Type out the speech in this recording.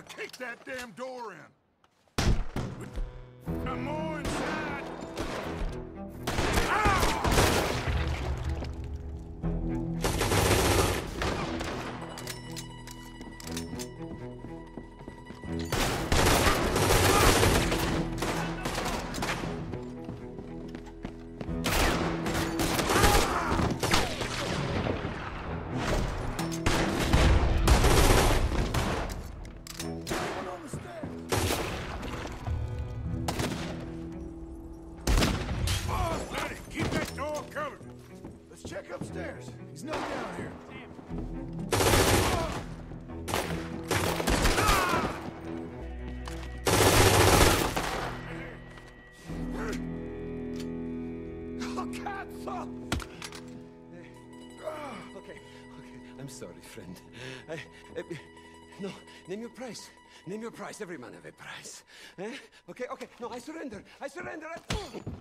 Now kick that damn door in. Come on Let's check upstairs. He's not down here. Oh, cazzo! Okay, okay. I'm sorry, friend. I, uh, no, name your price. Name your price. Every man have a price. Eh? Okay, okay. No, I surrender. I surrender. I...